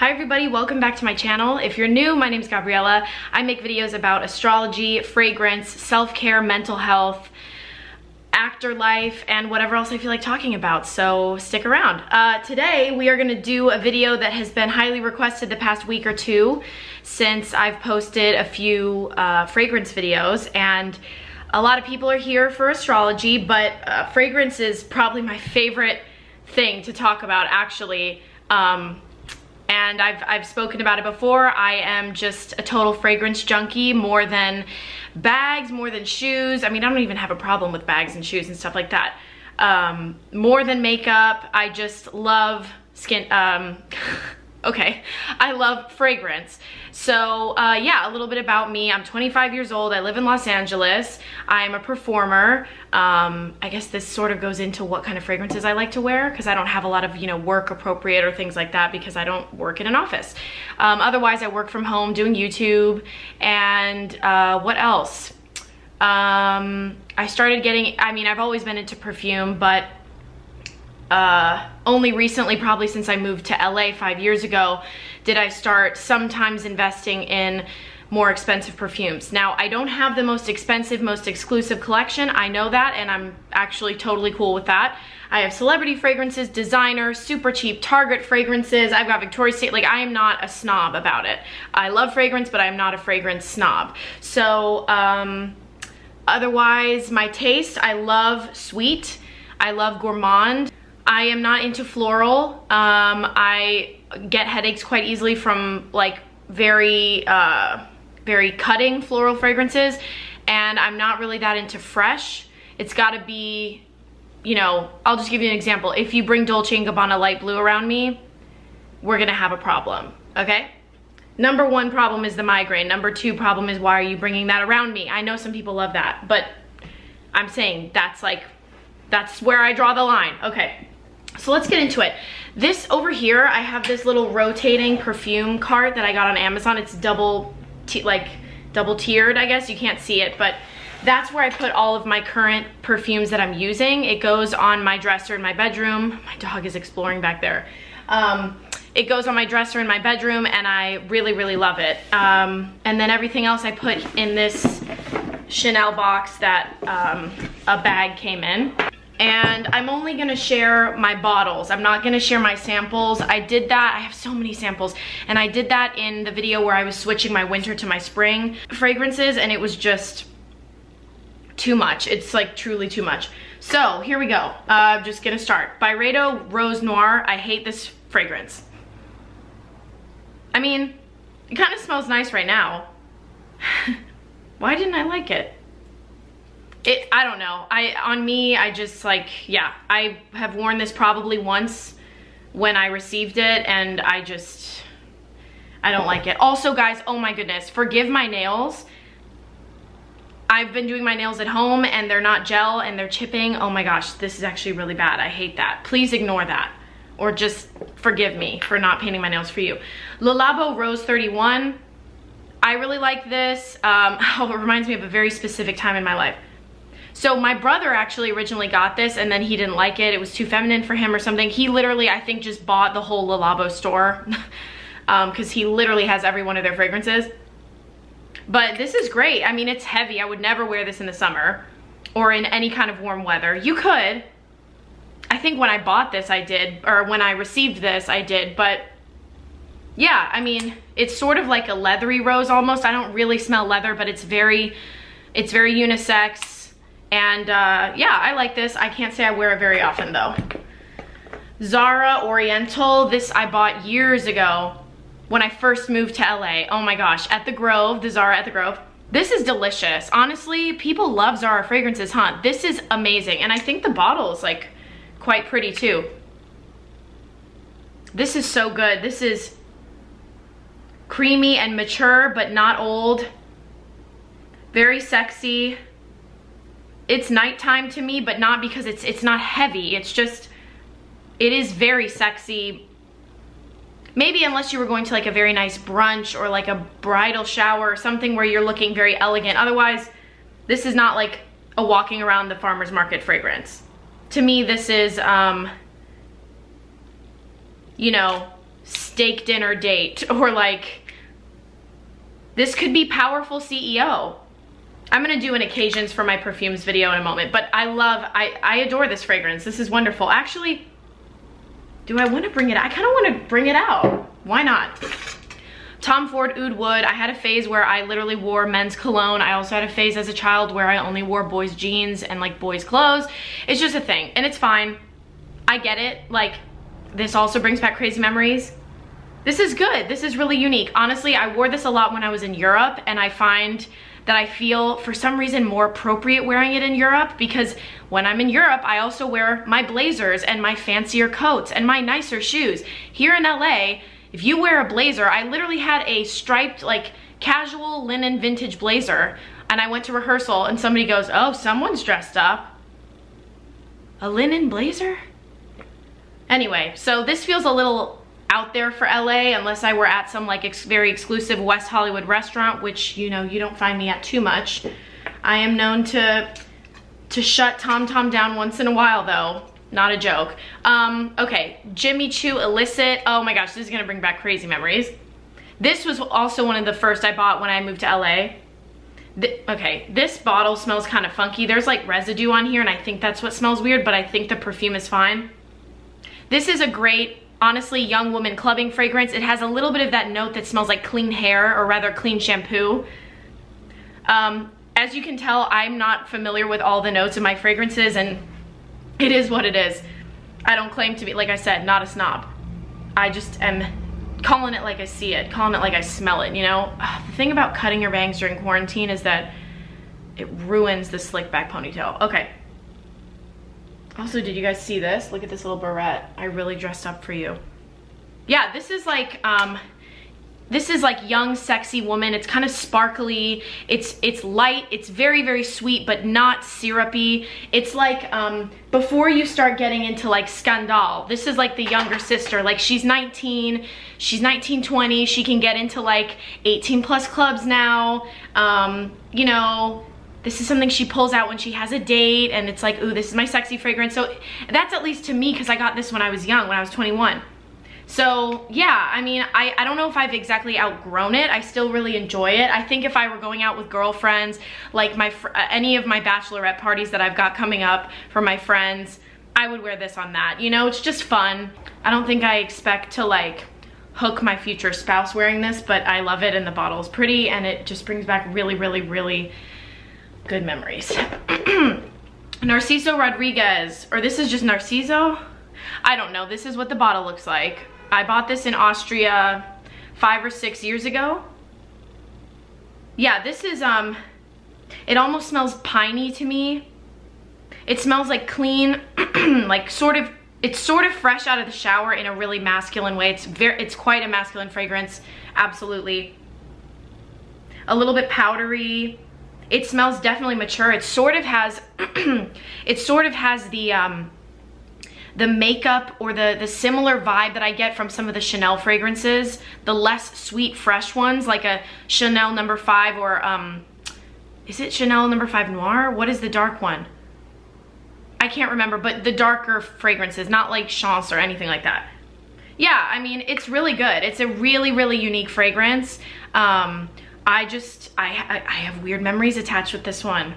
Hi everybody, welcome back to my channel. If you're new, my name is Gabriela. I make videos about astrology, fragrance, self-care, mental health, actor life, and whatever else I feel like talking about, so stick around. Uh, today, we are gonna do a video that has been highly requested the past week or two since I've posted a few uh, fragrance videos, and a lot of people are here for astrology, but uh, fragrance is probably my favorite thing to talk about, actually. Um, and I've, I've spoken about it before. I am just a total fragrance junkie more than bags, more than shoes. I mean, I don't even have a problem with bags and shoes and stuff like that. Um, more than makeup, I just love skin, um, okay, I love fragrance. So uh, yeah, a little bit about me. I'm 25 years old. I live in Los Angeles. I'm a performer. Um, I guess this sort of goes into what kind of fragrances I like to wear because I don't have a lot of, you know, work appropriate or things like that because I don't work in an office. Um, otherwise, I work from home doing YouTube and uh, what else? Um, I started getting, I mean, I've always been into perfume, but uh, only recently, probably since I moved to LA five years ago, did I start sometimes investing in more expensive perfumes. Now, I don't have the most expensive, most exclusive collection. I know that, and I'm actually totally cool with that. I have celebrity fragrances, designer, super cheap Target fragrances. I've got Victoria's Secret. Like, I am not a snob about it. I love fragrance, but I'm not a fragrance snob. So, um, otherwise, my taste, I love sweet. I love gourmand. I am not into floral. Um, I get headaches quite easily from like very, uh, very cutting floral fragrances. And I'm not really that into fresh. It's gotta be, you know, I'll just give you an example. If you bring Dolce & Gabbana light blue around me, we're gonna have a problem, okay? Number one problem is the migraine. Number two problem is why are you bringing that around me? I know some people love that, but I'm saying that's like, that's where I draw the line. Okay. So let's get into it. This over here, I have this little rotating perfume cart that I got on Amazon. It's double, like double tiered, I guess. You can't see it, but that's where I put all of my current perfumes that I'm using. It goes on my dresser in my bedroom. My dog is exploring back there. Um, it goes on my dresser in my bedroom and I really, really love it. Um, and then everything else I put in this Chanel box that um, a bag came in and I'm only gonna share my bottles. I'm not gonna share my samples. I did that, I have so many samples, and I did that in the video where I was switching my winter to my spring fragrances, and it was just too much. It's like truly too much. So here we go, uh, I'm just gonna start. Byredo Rose Noir, I hate this fragrance. I mean, it kind of smells nice right now. Why didn't I like it? It i don't know. I on me i just like yeah. I have worn this probably once when i received it and i just i don't like it. Also guys oh my goodness forgive my nails. I've been doing my nails at home and they're not gel and they're chipping. Oh my gosh this is actually really bad. I hate that. Please ignore that. Or just forgive me for not painting my nails for you. Le Labo rose 31 i really like this. Um oh, it reminds me of a very specific time in my life so my brother actually originally got this and then he didn't like it. It was too feminine for him or something. He literally, I think, just bought the whole Le Labo store because um, he literally has every one of their fragrances. But this is great. I mean, it's heavy. I would never wear this in the summer or in any kind of warm weather. You could. I think when I bought this, I did, or when I received this, I did, but yeah, I mean, it's sort of like a leathery rose almost. I don't really smell leather, but it's very, it's very unisex and uh, yeah, I like this. I can't say I wear it very often though. Zara Oriental, this I bought years ago when I first moved to LA. Oh my gosh, at the Grove, the Zara at the Grove. This is delicious. Honestly, people love Zara fragrances, huh? This is amazing. And I think the bottle is like quite pretty too. This is so good. This is creamy and mature, but not old. Very sexy it's nighttime to me, but not because it's it's not heavy. It's just, it is very sexy. Maybe unless you were going to like a very nice brunch or like a bridal shower or something where you're looking very elegant. Otherwise, this is not like a walking around the farmer's market fragrance. To me, this is, um, you know, steak dinner date or like, this could be powerful CEO. I'm gonna do an occasions for my perfumes video in a moment, but I love, I, I adore this fragrance. This is wonderful. Actually, do I wanna bring it, I kinda wanna bring it out. Why not? Tom Ford Oud Wood. I had a phase where I literally wore men's cologne. I also had a phase as a child where I only wore boys jeans and like boys clothes. It's just a thing and it's fine. I get it. Like this also brings back crazy memories. This is good. This is really unique. Honestly, I wore this a lot when I was in Europe and I find that I feel for some reason more appropriate wearing it in Europe because when I'm in Europe, I also wear my blazers and my fancier coats and my nicer shoes. Here in LA, if you wear a blazer, I literally had a striped like casual linen vintage blazer and I went to rehearsal and somebody goes, oh, someone's dressed up. A linen blazer? Anyway, so this feels a little out there for LA unless I were at some like ex very exclusive West Hollywood restaurant, which you know, you don't find me at too much. I am known to to shut Tom Tom down once in a while though. Not a joke. Um, okay, Jimmy Choo Illicit. Oh my gosh, this is gonna bring back crazy memories. This was also one of the first I bought when I moved to LA. Th okay, this bottle smells kind of funky. There's like residue on here and I think that's what smells weird, but I think the perfume is fine. This is a great, honestly, young woman clubbing fragrance. It has a little bit of that note that smells like clean hair or rather clean shampoo. Um, as you can tell, I'm not familiar with all the notes in my fragrances and it is what it is. I don't claim to be, like I said, not a snob. I just am calling it like I see it, calling it like I smell it, you know? The thing about cutting your bangs during quarantine is that it ruins the slick back ponytail. Okay. Also, did you guys see this? Look at this little barrette. I really dressed up for you. Yeah, this is like, um, this is like young, sexy woman. It's kind of sparkly. It's it's light. It's very, very sweet, but not syrupy. It's like um, before you start getting into like Scandale. This is like the younger sister. Like she's 19, she's 19, 20. She can get into like 18 plus clubs now. Um, you know, this is something she pulls out when she has a date and it's like, ooh, this is my sexy fragrance. So that's at least to me because I got this when I was young, when I was 21. So yeah, I mean, I, I don't know if I've exactly outgrown it. I still really enjoy it. I think if I were going out with girlfriends, like my uh, any of my bachelorette parties that I've got coming up for my friends, I would wear this on that. You know, it's just fun. I don't think I expect to like hook my future spouse wearing this, but I love it and the bottle is pretty and it just brings back really, really, really good memories. Narciso Rodriguez, or this is just Narciso? I don't know. This is what the bottle looks like. I bought this in Austria five or six years ago. Yeah, this is, um, it almost smells piney to me. It smells like clean, like sort of, it's sort of fresh out of the shower in a really masculine way. It's very, it's quite a masculine fragrance, absolutely. A little bit powdery. It smells definitely mature. It sort of has, it sort of has the, um, the makeup or the, the similar vibe that I get from some of the Chanel fragrances, the less sweet, fresh ones, like a Chanel number no. five or, um, is it Chanel number no. five Noir? What is the dark one? I can't remember, but the darker fragrances, not like Chance or anything like that. Yeah, I mean, it's really good. It's a really, really unique fragrance. Um, I just, I, I, I have weird memories attached with this one.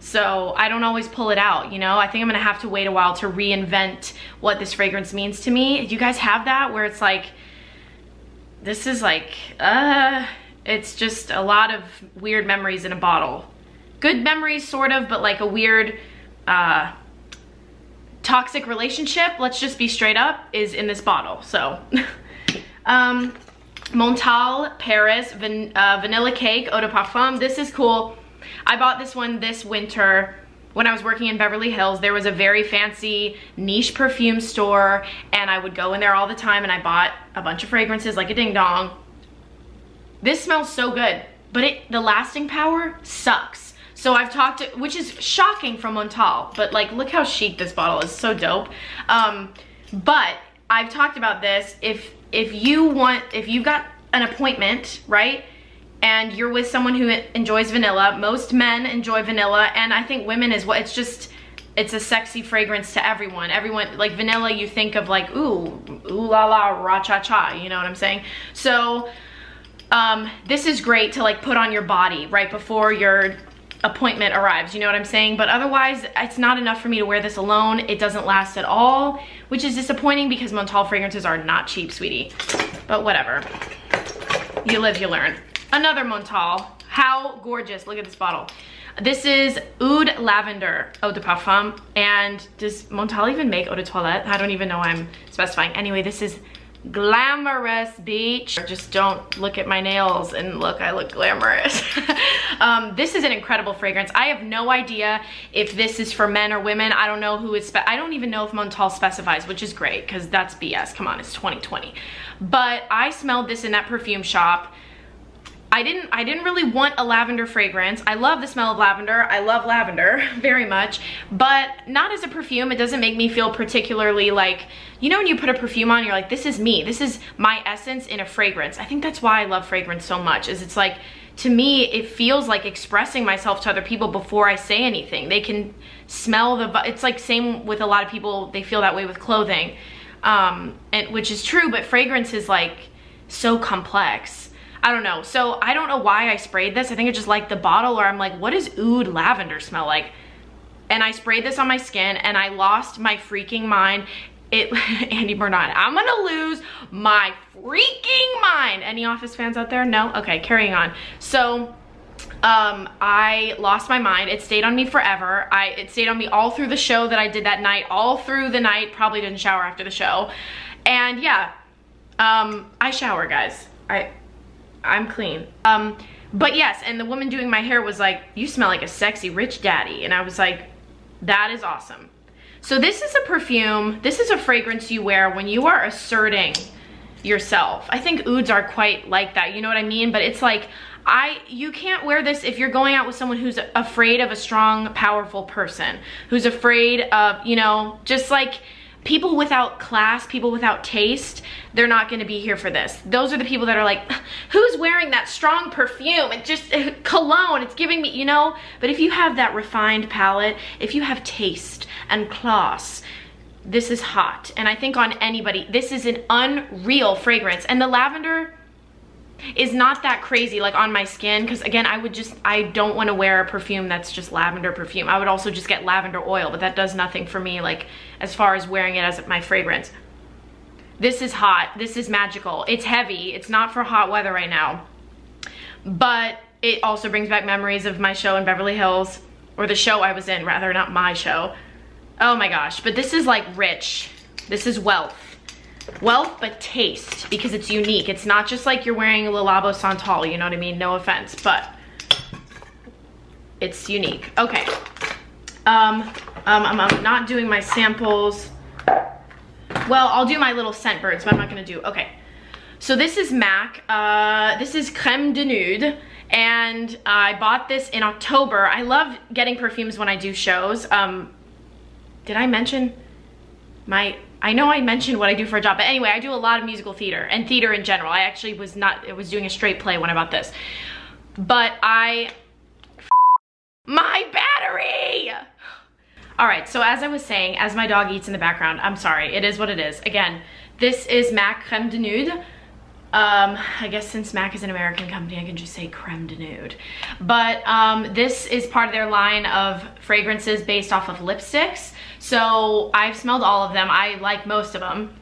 So I don't always pull it out, you know? I think I'm gonna have to wait a while to reinvent what this fragrance means to me. Do you guys have that where it's like, this is like, uh, it's just a lot of weird memories in a bottle. Good memories, sort of, but like a weird, uh, toxic relationship, let's just be straight up, is in this bottle, so. um, Montale Paris Van uh, Vanilla Cake Eau de Parfum. This is cool. I bought this one this winter when I was working in Beverly Hills, there was a very fancy niche perfume store and I would go in there all the time and I bought a bunch of fragrances like a ding dong. This smells so good, but it the lasting power sucks. So I've talked, which is shocking from Montale, but like look how chic this bottle is, so dope. Um, but I've talked about this, if, if you want, if you've got an appointment, right? and you're with someone who enjoys vanilla. Most men enjoy vanilla and I think women as well. It's just, it's a sexy fragrance to everyone. Everyone, like vanilla, you think of like, ooh, ooh la la, ra cha cha, you know what I'm saying? So, um, this is great to like put on your body right before your appointment arrives, you know what I'm saying? But otherwise, it's not enough for me to wear this alone. It doesn't last at all, which is disappointing because Montale fragrances are not cheap, sweetie. But whatever. You live, you learn. Another Montale. How gorgeous. Look at this bottle. This is Oud Lavender Eau de Parfum. And does Montale even make Eau de Toilette? I don't even know I'm specifying. Anyway, this is glamorous beach. Just don't look at my nails and look i look glamorous. Um, this is an incredible fragrance. I have no idea if this is for men or women. I don't know who is i don't even know if montale specifies which is great because that's bs come on it's 2020 but i smelled this in that perfume shop I didn't I didn't really want a lavender fragrance. I love the smell of lavender. I love lavender very much, but not as a perfume. It doesn't make me feel particularly like, you know when you put a perfume on, you're like, this is me. This is my essence in a fragrance. I think that's why I love fragrance so much is it's like, to me, it feels like expressing myself to other people before I say anything. They can smell the, it's like same with a lot of people, they feel that way with clothing, um, and which is true, but fragrance is like so complex I don't know. So I don't know why I sprayed this. I think I just like the bottle or I'm like, what does oud lavender smell like? And I sprayed this on my skin and I lost my freaking mind. It, Andy Bernard, I'm gonna lose my freaking mind. Any Office fans out there? No? Okay, carrying on. So, um, I lost my mind. It stayed on me forever. I, it stayed on me all through the show that I did that night, all through the night, probably didn't shower after the show. And yeah, um, I shower, guys. I, I'm clean. Um, but yes, and the woman doing my hair was like, you smell like a sexy rich daddy. And I was like, that is awesome. So this is a perfume, this is a fragrance you wear when you are asserting yourself. I think ouds are quite like that, you know what I mean? But it's like, I, you can't wear this if you're going out with someone who's afraid of a strong, powerful person, who's afraid of, you know, just like, people without class, people without taste, they're not gonna be here for this. Those are the people that are like, who's wearing that strong perfume? It just, cologne, it's giving me, you know? But if you have that refined palate, if you have taste and class, this is hot. And I think on anybody, this is an unreal fragrance. And the lavender, is not that crazy like on my skin because again I would just I don't want to wear a perfume that's just lavender perfume. I would also just get lavender oil but that does nothing for me like as far as wearing it as my fragrance. This is hot. This is magical. It's heavy. It's not for hot weather right now. But it also brings back memories of my show in Beverly Hills or the show I was in rather not my show. Oh my gosh but this is like rich. This is wealth wealth but taste because it's unique. It's not just like you're wearing a Le Labo Santal, you know what I mean? No offense, but it's unique. Okay. Um, um, I'm, I'm not doing my samples. Well, I'll do my little Scentbirds, but I'm not gonna do, okay. So this is MAC, uh, this is Creme de Nude, and I bought this in October. I love getting perfumes when I do shows. Um, did I mention my I know I mentioned what I do for a job, but anyway, I do a lot of musical theater and theater in general. I actually was not, I was doing a straight play when I bought this. But I, my battery! All right, so as I was saying, as my dog eats in the background, I'm sorry, it is what it is. Again, this is MAC Creme de Nude. Um, I guess since MAC is an American company, I can just say creme de nude. But um, this is part of their line of fragrances based off of lipsticks. So I've smelled all of them. I like most of them.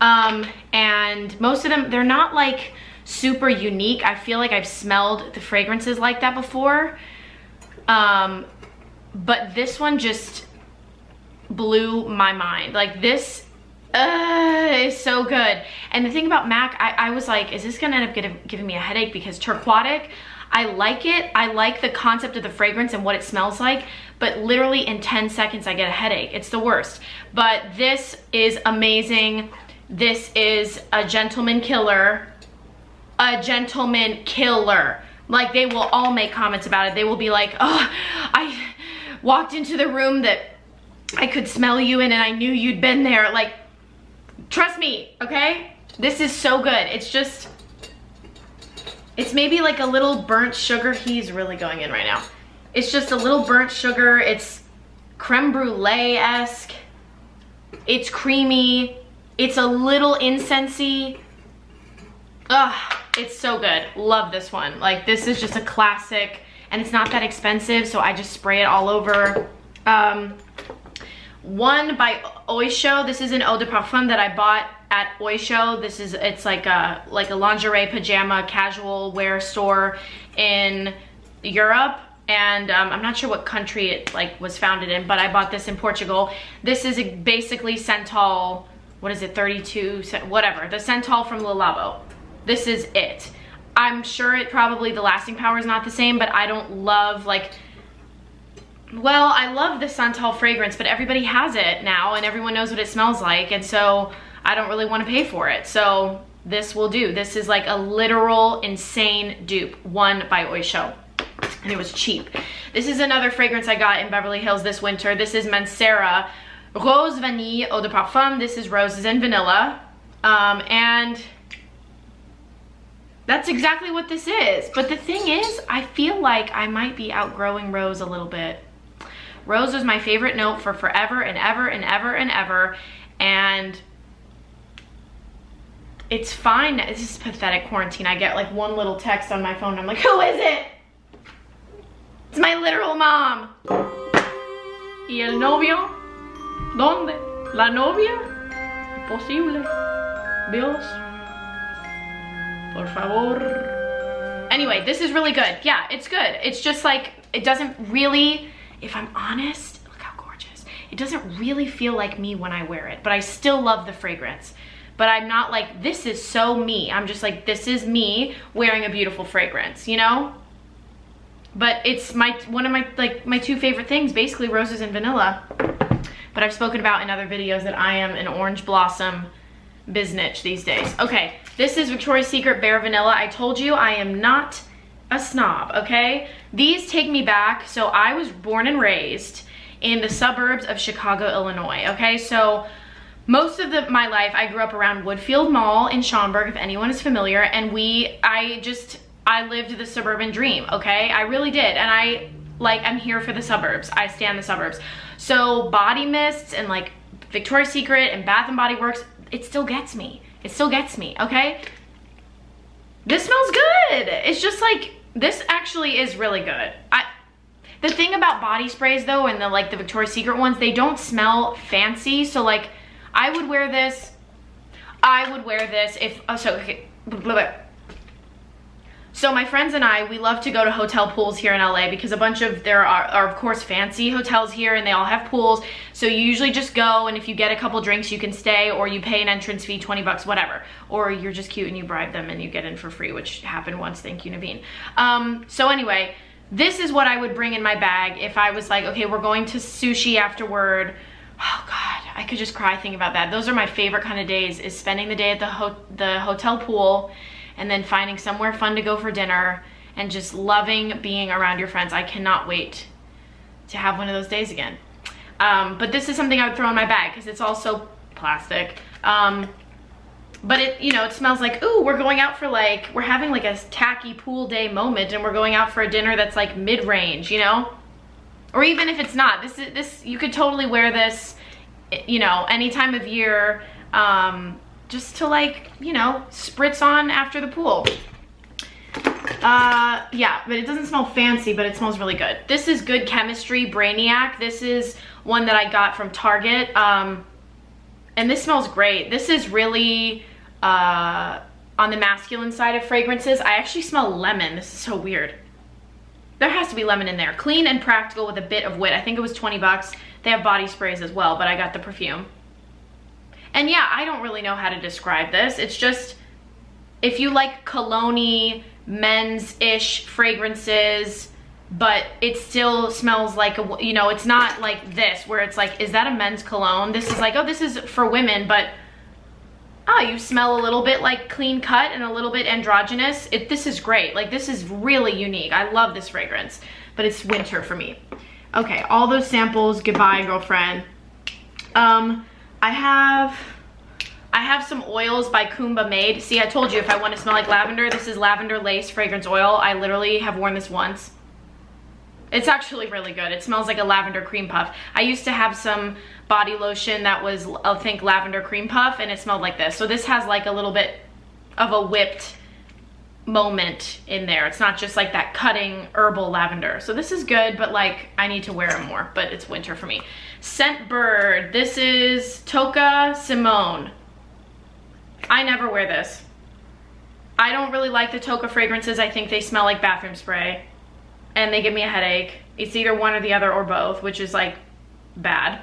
Um, and most of them, they're not like super unique. I feel like I've smelled the fragrances like that before. Um, but this one just blew my mind. Like this uh, is so good. And the thing about MAC, I, I was like, is this gonna end up getting, giving me a headache? Because Turquatic, I like it. I like the concept of the fragrance and what it smells like, but literally in 10 seconds I get a headache. It's the worst. But this is amazing. This is a gentleman killer. A gentleman killer. Like they will all make comments about it. They will be like, oh, I walked into the room that I could smell you in and I knew you'd been there. Like Trust me, okay? This is so good. It's just, it's maybe like a little burnt sugar. He's really going in right now. It's just a little burnt sugar. It's creme brulee-esque. It's creamy. It's a little incensey. Ugh, it's so good. Love this one. Like this is just a classic and it's not that expensive, so I just spray it all over. Um, one by Oysho. This is an eau de parfum that I bought at Oysho. This is, it's like a, like a lingerie, pajama, casual wear store in Europe. And um, I'm not sure what country it like was founded in, but I bought this in Portugal. This is basically Santal, what is it, 32, whatever. The Santal from Le. This is it. I'm sure it probably, the lasting power is not the same, but I don't love like well, I love the Santal fragrance, but everybody has it now and everyone knows what it smells like. And so I don't really want to pay for it. So this will do. This is like a literal insane dupe, one by Oysho. And it was cheap. This is another fragrance I got in Beverly Hills this winter. This is Mancera Rose Vanille Eau de Parfum. This is roses and vanilla. Um, and that's exactly what this is. But the thing is, I feel like I might be outgrowing Rose a little bit. Rose was my favorite note for forever and ever and ever and ever. And it's fine. This is pathetic quarantine. I get like one little text on my phone. I'm like, who is it? It's my literal mom. ¿Y el novio? ¿Dónde? ¿La novia? Posible. Dios. Por favor. Anyway, this is really good. Yeah, it's good. It's just like, it doesn't really if I'm honest, look how gorgeous. It doesn't really feel like me when I wear it, but I still love the fragrance. But I'm not like, this is so me. I'm just like, this is me wearing a beautiful fragrance, you know? But it's my one of my like my two favorite things, basically roses and vanilla. But I've spoken about in other videos that I am an orange blossom biznitch these days. Okay, this is Victoria's Secret Bare Vanilla. I told you I am not a snob, okay? These take me back. So I was born and raised in the suburbs of Chicago, Illinois, okay? So most of the, my life, I grew up around Woodfield Mall in Schaumburg, if anyone is familiar, and we, I just, I lived the suburban dream, okay? I really did, and I, like, I'm here for the suburbs. I stand the suburbs. So body mists and, like, Victoria's Secret and Bath and Body Works, it still gets me. It still gets me, okay? This smells good. It's just like, this actually is really good. I, the thing about body sprays though, and the like the Victoria's Secret ones, they don't smell fancy. So like, I would wear this. I would wear this if, oh, so, okay, blah, blah, blah. So my friends and I, we love to go to hotel pools here in LA because a bunch of, there are, are, of course fancy hotels here and they all have pools. So you usually just go and if you get a couple drinks, you can stay or you pay an entrance fee, 20 bucks, whatever. Or you're just cute and you bribe them and you get in for free, which happened once, thank you Naveen. Um, so anyway, this is what I would bring in my bag if I was like, okay, we're going to sushi afterward. Oh God, I could just cry thinking about that. Those are my favorite kind of days is spending the day at the, ho the hotel pool and then finding somewhere fun to go for dinner and just loving being around your friends. I cannot wait to have one of those days again. Um, but this is something I would throw in my bag because it's also plastic. Um, but it, you know, it smells like, ooh, we're going out for like, we're having like a tacky pool day moment and we're going out for a dinner that's like mid-range, you know? Or even if it's not, this is, this, you could totally wear this, you know, any time of year. Um, just to like, you know, spritz on after the pool. Uh, yeah, but it doesn't smell fancy, but it smells really good. This is Good Chemistry Brainiac. This is one that I got from Target. Um, and this smells great. This is really, uh, on the masculine side of fragrances. I actually smell lemon. This is so weird. There has to be lemon in there. Clean and practical with a bit of wit. I think it was 20 bucks. They have body sprays as well, but I got the perfume. And yeah, I don't really know how to describe this. It's just, if you like cologne men's-ish fragrances, but it still smells like, a, you know, it's not like this, where it's like, is that a men's cologne? This is like, oh, this is for women, but ah, you smell a little bit like clean cut and a little bit androgynous. It, this is great. Like, this is really unique. I love this fragrance, but it's winter for me. Okay, all those samples, goodbye, girlfriend. Um, I have, I have some oils by Kuumba Made. See, I told you if I want to smell like lavender, this is lavender lace fragrance oil. I literally have worn this once. It's actually really good. It smells like a lavender cream puff. I used to have some body lotion that was, I think, lavender cream puff, and it smelled like this. So this has like a little bit of a whipped moment in there. It's not just like that cutting herbal lavender. So this is good, but like I need to wear it more, but it's winter for me. Scentbird, this is Tocca Simone. I never wear this. I don't really like the Tocca fragrances. I think they smell like bathroom spray and they give me a headache. It's either one or the other or both, which is like bad.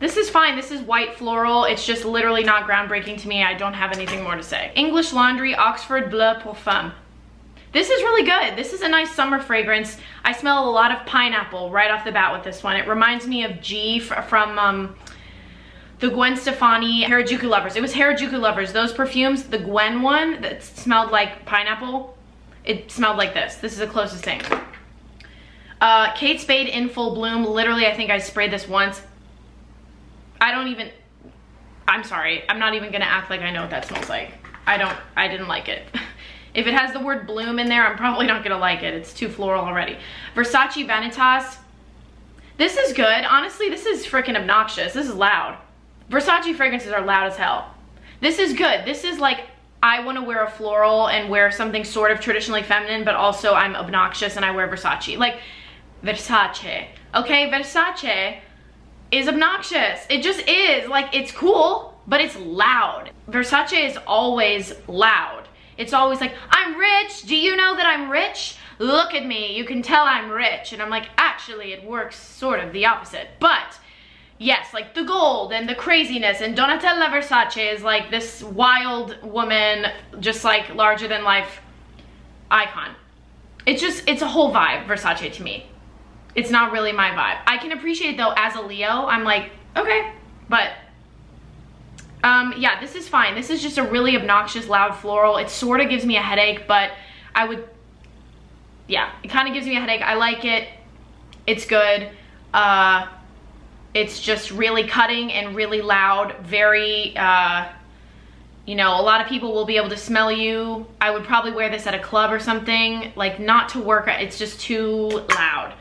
This is fine. This is white floral. It's just literally not groundbreaking to me. I don't have anything more to say. English Laundry Oxford Bleu Femme. This is really good. This is a nice summer fragrance. I smell a lot of pineapple right off the bat with this one. It reminds me of G from um, the Gwen Stefani Harajuku Lovers. It was Harajuku Lovers. Those perfumes, the Gwen one that smelled like pineapple, it smelled like this. This is the closest thing. Uh, Kate Spade in full bloom. Literally, I think I sprayed this once. I don't even, I'm sorry. I'm not even gonna act like I know what that smells like. I don't, I didn't like it. if it has the word bloom in there, I'm probably not gonna like it. It's too floral already. Versace Vanitas. This is good. Honestly, this is freaking obnoxious. This is loud. Versace fragrances are loud as hell. This is good. This is like I want to wear a floral and wear something sort of traditionally feminine, but also I'm obnoxious and I wear Versace. Like, Versace. Okay, Versace is obnoxious. It just is. Like, it's cool, but it's loud. Versace is always loud. It's always like, I'm rich. Do you know that I'm rich? Look at me. You can tell I'm rich. And I'm like, actually, it works sort of the opposite. But yes, like the gold and the craziness and Donatella Versace is like this wild woman, just like larger than life icon. It's just, it's a whole vibe, Versace to me. It's not really my vibe. I can appreciate though as a Leo, I'm like, okay, but um, yeah, this is fine. This is just a really obnoxious, loud floral. It sort of gives me a headache, but I would, yeah, it kind of gives me a headache. I like it. It's good. Uh, it's just really cutting and really loud, very, uh, you know, a lot of people will be able to smell you. I would probably wear this at a club or something, like not to work, it's just too loud.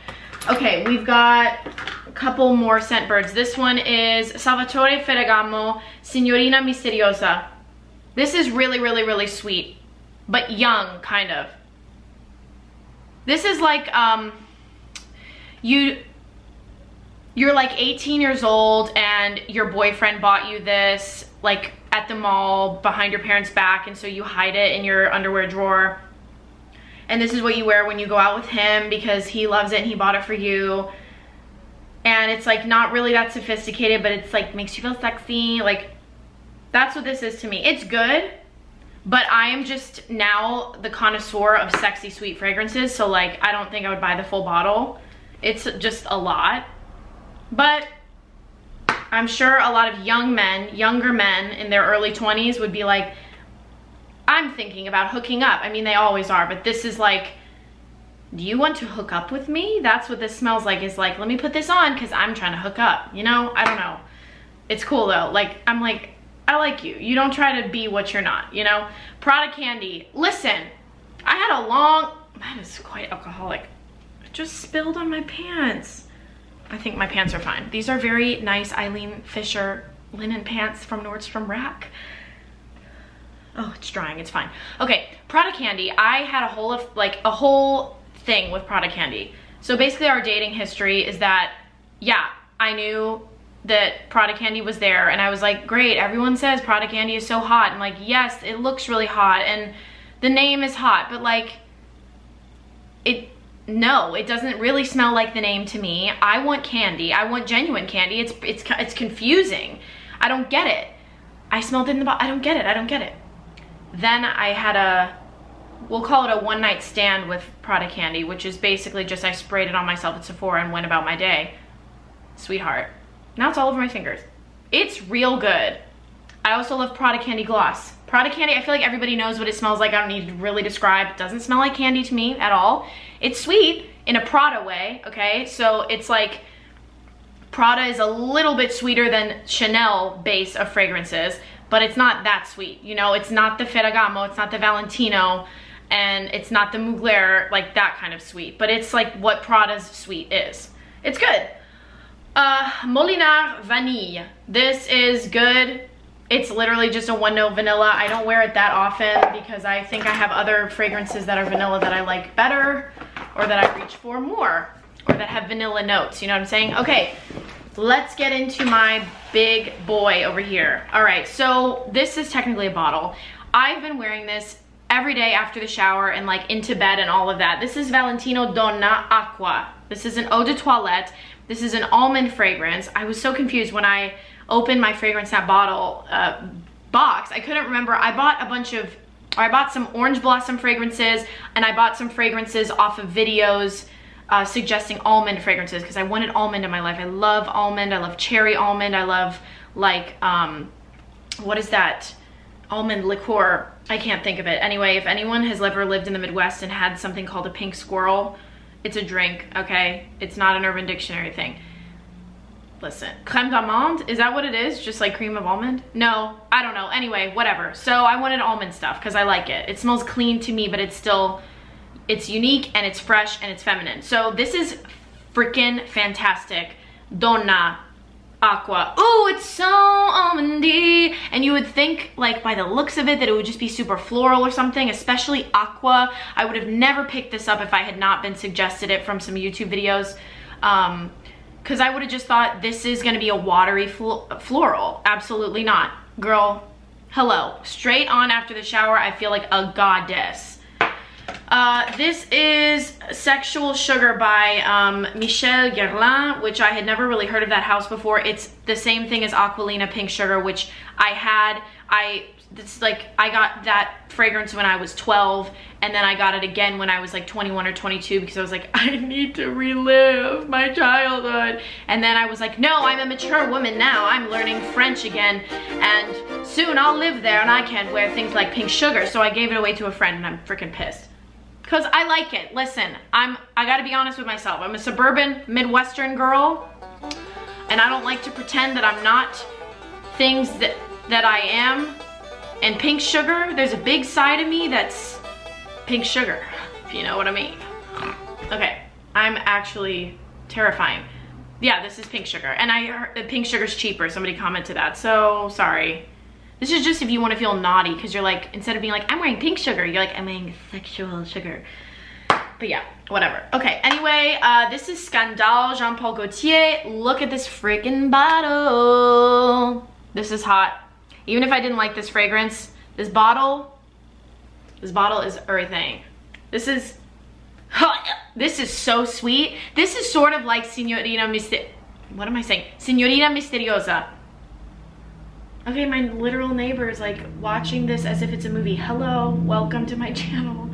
Okay, we've got a couple more Scentbirds. This one is Salvatore Ferragamo, Signorina Misteriosa. This is really, really, really sweet, but young, kind of. This is like, um, you, you're like 18 years old and your boyfriend bought you this like at the mall behind your parents back and so you hide it in your underwear drawer and this is what you wear when you go out with him because he loves it and he bought it for you. And it's like not really that sophisticated but it's like makes you feel sexy. Like that's what this is to me. It's good but I am just now the connoisseur of sexy sweet fragrances. So like I don't think I would buy the full bottle. It's just a lot. But I'm sure a lot of young men, younger men in their early 20s would be like, I'm thinking about hooking up. I mean, they always are, but this is like, do you want to hook up with me? That's what this smells like, is like, let me put this on because I'm trying to hook up, you know? I don't know. It's cool though. Like, I'm like, I like you. You don't try to be what you're not, you know? Prada Candy. Listen, I had a long, that is quite alcoholic. It just spilled on my pants. I think my pants are fine. These are very nice Eileen Fisher linen pants from Nordstrom Rack. Oh, it's drying, it's fine. Okay, Prada Candy. I had a whole of, like, a whole thing with Prada Candy. So basically our dating history is that, yeah, I knew that Prada Candy was there and I was like, great, everyone says Prada Candy is so hot. And like, yes, it looks really hot and the name is hot, but like, it no, it doesn't really smell like the name to me. I want candy. I want genuine candy. It's it's it's confusing. I don't get it. I smelled it in the bottle. I don't get it. I don't get it. Then I had a, we'll call it a one night stand with Prada Candy, which is basically just I sprayed it on myself at Sephora and went about my day. Sweetheart. Now it's all over my fingers. It's real good. I also love Prada Candy Gloss. Prada Candy, I feel like everybody knows what it smells like. I don't need to really describe. It doesn't smell like candy to me at all. It's sweet in a Prada way, okay? So it's like, Prada is a little bit sweeter than Chanel base of fragrances, but it's not that sweet. You know, it's not the Ferragamo, it's not the Valentino. and it's not the Mugler, like that kind of sweet, but it's like what Prada's sweet is. It's good. Uh, Molinard Vanille. This is good. It's literally just a one note vanilla. I don't wear it that often because I think I have other fragrances that are vanilla that I like better or that I reach for more or that have vanilla notes, you know what I'm saying? Okay, let's get into my big boy over here. All right, so this is technically a bottle. I've been wearing this every day after the shower and like into bed and all of that. This is Valentino Donna Acqua. This is an eau de toilette. This is an almond fragrance. I was so confused when I opened my fragrance that bottle uh, box. I couldn't remember. I bought a bunch of, I bought some orange blossom fragrances and I bought some fragrances off of videos uh, suggesting almond fragrances because I wanted almond in my life. I love almond. I love cherry almond. I love like, um, what is that? Almond liqueur. I can't think of it. Anyway, if anyone has ever lived in the Midwest and had something called a pink squirrel, it's a drink, okay? It's not an Urban Dictionary thing. Listen, creme d'amande, is that what it is? Just like cream of almond? No, I don't know. Anyway, whatever. So I wanted almond stuff because I like it. It smells clean to me, but it's still it's unique and it's fresh and it's feminine. So this is freaking fantastic. Donna Acqua. Ooh, it's so almondy. And you would think, like, by the looks of it, that it would just be super floral or something, especially Acqua. I would have never picked this up if I had not been suggested it from some YouTube videos. Um, because I would have just thought this is going to be a watery fl floral. Absolutely not. Girl, hello. Straight on after the shower, I feel like a goddess. Uh, this is Sexual Sugar by um, Michel Germain, which I had never really heard of that house before. It's the same thing as Aquolina Pink Sugar, which I had. I it's like I got that fragrance when I was 12 and then I got it again when I was like 21 or 22 because I was like I need to relive my childhood and then I was like no I'm a mature woman now I'm learning French again and soon I'll live there and I can't wear things like pink sugar so I gave it away to a friend and I'm freaking pissed because I like it. Listen, I'm, I gotta be honest with myself. I'm a suburban Midwestern girl and I don't like to pretend that I'm not things that, that I am. And pink sugar, there's a big side of me that's pink sugar, if you know what I mean. Okay, I'm actually terrifying. Yeah, this is pink sugar. And I pink sugar's cheaper. Somebody commented that, so sorry. This is just if you want to feel naughty because you're like, instead of being like, I'm wearing pink sugar, you're like, I'm wearing sexual sugar. But yeah, whatever. Okay, anyway, uh, this is Scandal Jean Paul Gaultier. Look at this freaking bottle. This is hot. Even if I didn't like this fragrance, this bottle, this bottle is everything. This is, this is so sweet. This is sort of like Signorina Mister, what am I saying? Signorina Misteriosa Okay, my literal neighbor is like watching this as if it's a movie. Hello, welcome to my channel.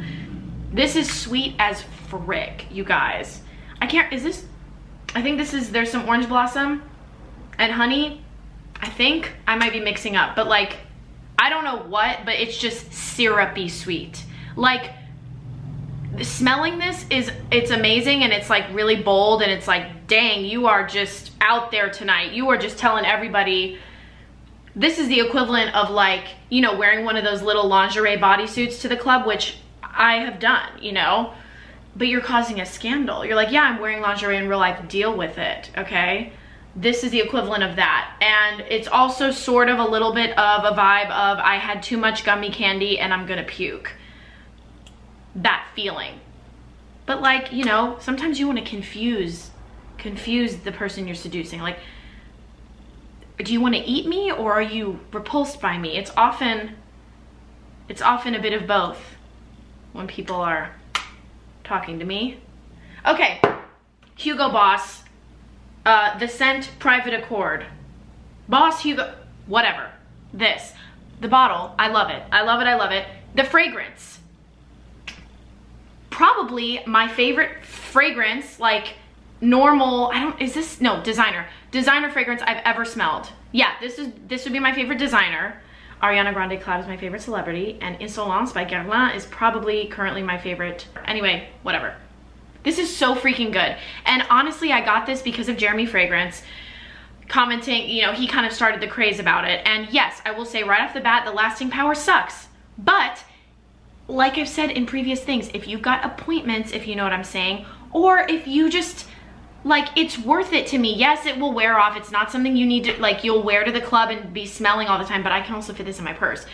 This is sweet as frick, you guys. I can't, is this, I think this is, there's some orange blossom and honey. I think I might be mixing up, but like, I don't know what, but it's just syrupy sweet. Like, smelling this is, it's amazing and it's like really bold and it's like, dang, you are just out there tonight. You are just telling everybody this is the equivalent of like, you know, wearing one of those little lingerie bodysuits to the club, which I have done, you know, but you're causing a scandal. You're like, yeah, I'm wearing lingerie in real life, deal with it, okay? This is the equivalent of that. And it's also sort of a little bit of a vibe of I had too much gummy candy and I'm gonna puke. That feeling. But like, you know, sometimes you wanna confuse, confuse the person you're seducing. Like, do you want to eat me or are you repulsed by me? It's often, it's often a bit of both when people are talking to me. Okay, Hugo Boss, uh, the scent Private Accord. Boss Hugo, whatever, this. The bottle, I love it. I love it, I love it. The fragrance. Probably my favorite fragrance, like normal, I don't, is this, no, designer. Designer fragrance I've ever smelled. Yeah, this is this would be my favorite designer. Ariana Grande Cloud is my favorite celebrity, and Insolence by Guerlain is probably currently my favorite. Anyway, whatever. This is so freaking good. And honestly, I got this because of Jeremy Fragrance commenting, you know, he kind of started the craze about it. And yes, I will say right off the bat, the lasting power sucks. But like I've said in previous things, if you've got appointments, if you know what I'm saying, or if you just, like, it's worth it to me. Yes, it will wear off. It's not something you need to, like, you'll wear to the club and be smelling all the time, but I can also fit this in my purse.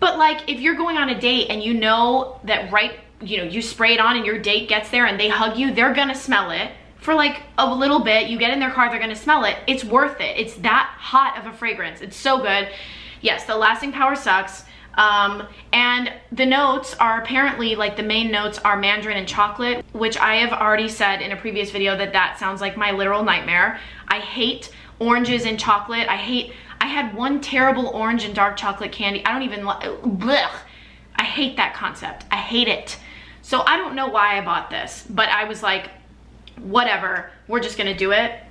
But like, if you're going on a date and you know that right, you know, you spray it on and your date gets there and they hug you, they're gonna smell it for like a little bit. You get in their car, they're gonna smell it. It's worth it. It's that hot of a fragrance. It's so good. Yes, the lasting power sucks. Um, and the notes are apparently like the main notes are mandarin and chocolate, which I have already said in a previous video that that sounds like my literal nightmare. I hate oranges and chocolate. I hate, I had one terrible orange and dark chocolate candy. I don't even, blech. I hate that concept. I hate it. So I don't know why I bought this, but I was like, whatever, we're just gonna do it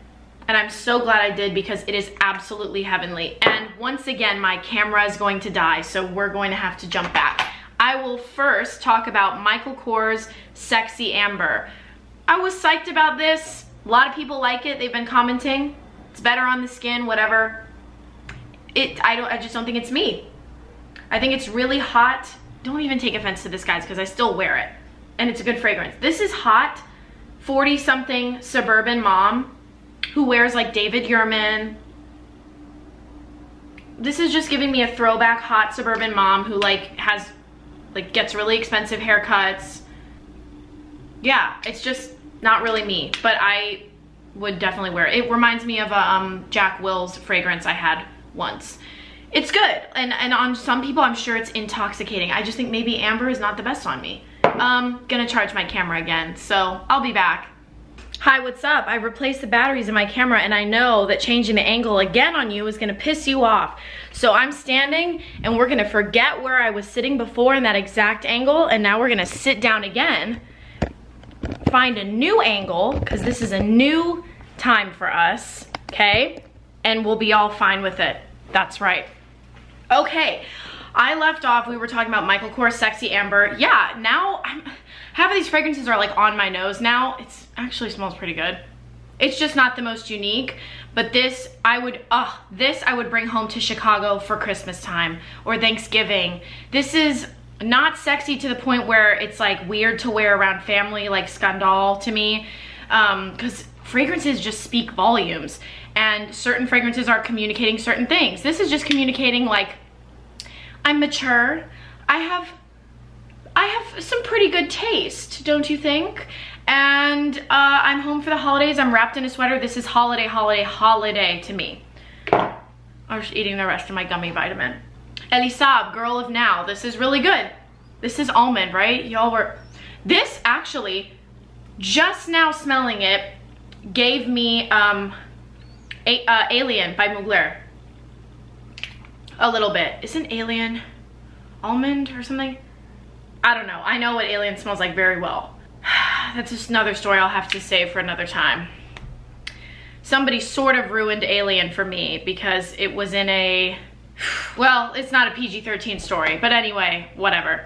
and I'm so glad I did because it is absolutely heavenly. And once again, my camera is going to die, so we're going to have to jump back. I will first talk about Michael Kors Sexy Amber. I was psyched about this. A lot of people like it. They've been commenting. It's better on the skin, whatever. It, I don't, I just don't think it's me. I think it's really hot. Don't even take offense to this, guys, because I still wear it. And it's a good fragrance. This is hot. 40 something suburban mom who wears like David Yurman. This is just giving me a throwback hot suburban mom who like has like gets really expensive haircuts. Yeah, it's just not really me, but I would definitely wear it. It reminds me of a um, Jack Wills fragrance I had once. It's good, and, and on some people I'm sure it's intoxicating. I just think maybe amber is not the best on me. Um, gonna charge my camera again, so I'll be back. Hi, what's up? I replaced the batteries in my camera and I know that changing the angle again on you is gonna piss you off. So I'm standing and we're gonna forget where I was sitting before in that exact angle and now we're gonna sit down again, find a new angle, because this is a new time for us, okay? And we'll be all fine with it. That's right. Okay, I left off, we were talking about Michael Kors Sexy Amber. Yeah, now I'm, half of these fragrances are like on my nose now. It's actually smells pretty good. It's just not the most unique, but this I would, uh, this I would bring home to Chicago for Christmas time or Thanksgiving. This is not sexy to the point where it's like weird to wear around family like Scandal to me because um, fragrances just speak volumes and certain fragrances are communicating certain things. This is just communicating like I'm mature. I have I have some pretty good taste, don't you think? And uh, I'm home for the holidays. I'm wrapped in a sweater. This is holiday, holiday, holiday to me. I'm just eating the rest of my gummy vitamin. Elie Saab, Girl of Now. This is really good. This is almond, right? Y'all were... This actually, just now smelling it, gave me um, a, uh, Alien by Mugler. A little bit. Isn't Alien almond or something? I don't know. I know what Alien smells like very well. That's just another story I'll have to save for another time. Somebody sort of ruined Alien for me because it was in a, well, it's not a PG-13 story, but anyway, whatever.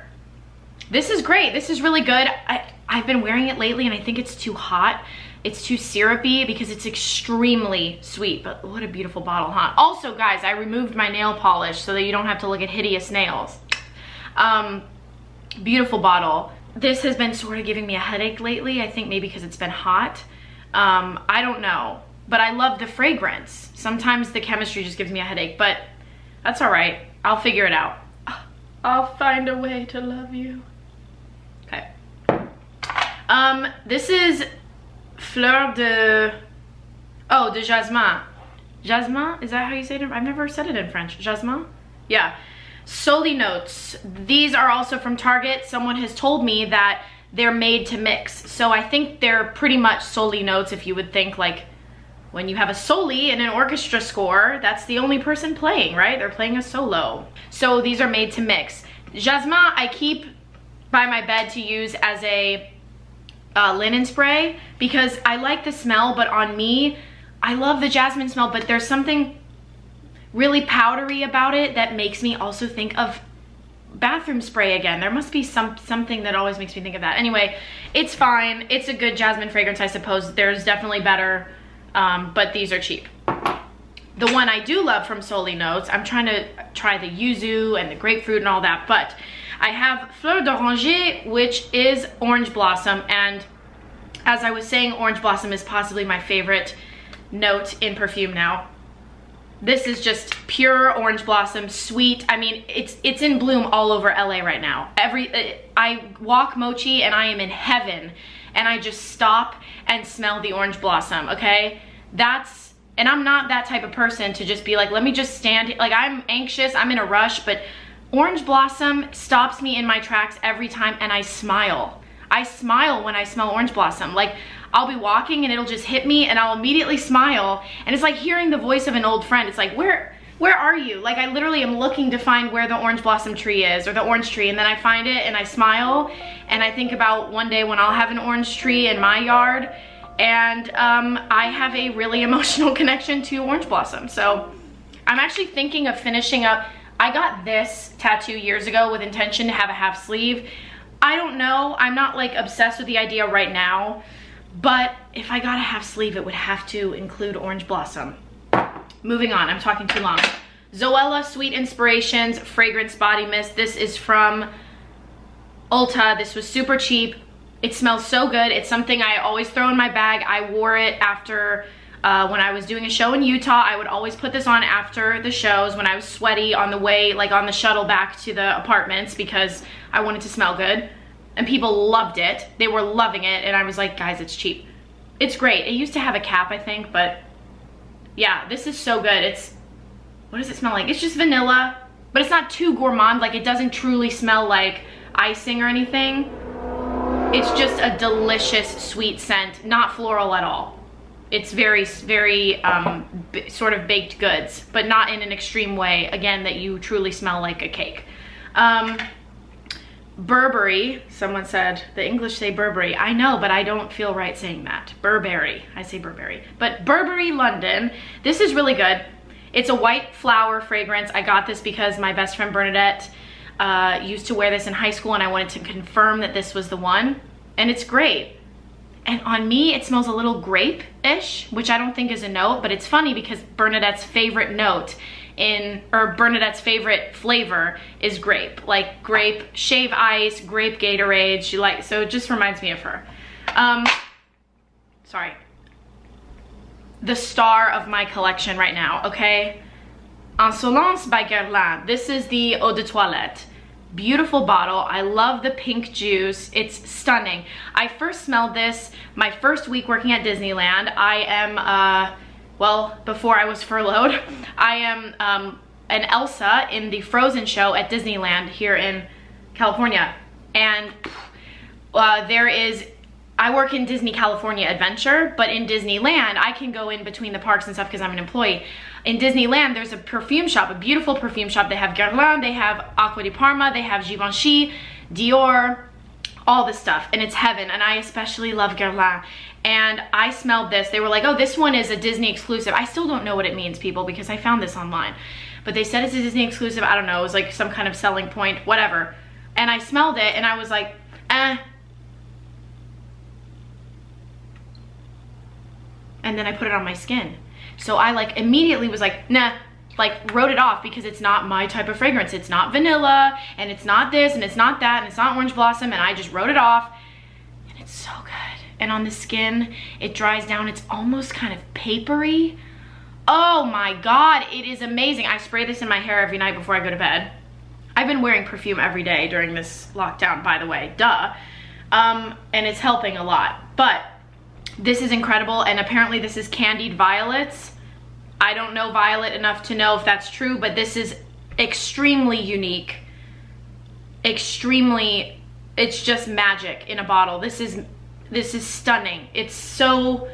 This is great. This is really good. I, I've been wearing it lately and I think it's too hot. It's too syrupy because it's extremely sweet, but what a beautiful bottle, huh? Also, guys, I removed my nail polish so that you don't have to look at hideous nails. Um, beautiful bottle. This has been sort of giving me a headache lately. I think maybe because it's been hot. Um, I don't know, but I love the fragrance. Sometimes the chemistry just gives me a headache, but that's all right. I'll figure it out. I'll find a way to love you. Okay. Um, this is Fleur de, oh, de Jasmin. Jasmin, is that how you say it? I've never said it in French. Jasmin? Yeah. Solinotes. These are also from Target. Someone has told me that they're made to mix. So I think they're pretty much Solinotes if you would think like when you have a soli in an orchestra score, that's the only person playing, right? They're playing a solo. So these are made to mix. Jasmin I keep by my bed to use as a uh, linen spray because I like the smell, but on me, I love the jasmine smell, but there's something really powdery about it that makes me also think of bathroom spray again. There must be some something that always makes me think of that. Anyway, it's fine. It's a good jasmine fragrance, I suppose. There's definitely better, um, but these are cheap. The one I do love from Solinotes, I'm trying to try the yuzu and the grapefruit and all that, but I have Fleur d'Oranger, which is Orange Blossom. And as I was saying, Orange Blossom is possibly my favorite note in perfume now. This is just pure orange blossom, sweet. I mean, it's it's in bloom all over LA right now. Every uh, I walk Mochi and I am in heaven and I just stop and smell the orange blossom, okay? That's and I'm not that type of person to just be like, let me just stand, like I'm anxious, I'm in a rush, but orange blossom stops me in my tracks every time and I smile. I smile when I smell orange blossom. Like I'll be walking and it'll just hit me and I'll immediately smile. And it's like hearing the voice of an old friend. It's like, where, where are you? Like I literally am looking to find where the orange blossom tree is or the orange tree and then I find it and I smile and I think about one day when I'll have an orange tree in my yard and um, I have a really emotional connection to orange blossom. So I'm actually thinking of finishing up, I got this tattoo years ago with intention to have a half sleeve. I don't know, I'm not like obsessed with the idea right now. But if I got a half sleeve, it would have to include Orange Blossom. Moving on, I'm talking too long. Zoella Sweet Inspirations Fragrance Body Mist. This is from Ulta. This was super cheap. It smells so good. It's something I always throw in my bag. I wore it after uh, when I was doing a show in Utah. I would always put this on after the shows when I was sweaty on the way, like on the shuttle back to the apartments because I wanted to smell good and people loved it. They were loving it and I was like, guys, it's cheap. It's great. It used to have a cap, I think, but yeah, this is so good. It's, what does it smell like? It's just vanilla, but it's not too gourmand. Like it doesn't truly smell like icing or anything. It's just a delicious sweet scent, not floral at all. It's very, very um, sort of baked goods, but not in an extreme way, again, that you truly smell like a cake. Um, Burberry, someone said, the English say Burberry. I know, but I don't feel right saying that. Burberry, I say Burberry. But Burberry London, this is really good. It's a white flower fragrance. I got this because my best friend Bernadette uh, used to wear this in high school and I wanted to confirm that this was the one. And it's great. And on me, it smells a little grape-ish, which I don't think is a note, but it's funny because Bernadette's favorite note in, or Bernadette's favorite flavor is grape. Like grape shave ice, grape Gatorade. She like, so it just reminds me of her. Um, sorry. The star of my collection right now, okay? Insolence by Guerlain. This is the Eau de Toilette. Beautiful bottle. I love the pink juice. It's stunning. I first smelled this my first week working at Disneyland. I am, uh, well, before I was furloughed, I am um, an Elsa in the Frozen show at Disneyland here in California. And uh, there is, I work in Disney California Adventure, but in Disneyland, I can go in between the parks and stuff because I'm an employee. In Disneyland, there's a perfume shop, a beautiful perfume shop. They have Guerlain, they have Acqua di Parma, they have Givenchy, Dior, all this stuff, and it's heaven, and I especially love Guerlain and I smelled this. They were like, oh, this one is a Disney exclusive. I still don't know what it means, people, because I found this online. But they said it's a Disney exclusive. I don't know. It was like some kind of selling point, whatever. And I smelled it and I was like, eh. And then I put it on my skin. So I like immediately was like, nah, like wrote it off because it's not my type of fragrance. It's not vanilla and it's not this and it's not that and it's not orange blossom and I just wrote it off and it's so good and on the skin, it dries down. It's almost kind of papery. Oh my God, it is amazing. I spray this in my hair every night before I go to bed. I've been wearing perfume every day during this lockdown, by the way, duh. Um, and it's helping a lot. But this is incredible, and apparently this is candied violets. I don't know violet enough to know if that's true, but this is extremely unique. Extremely, it's just magic in a bottle. This is this is stunning. It's so,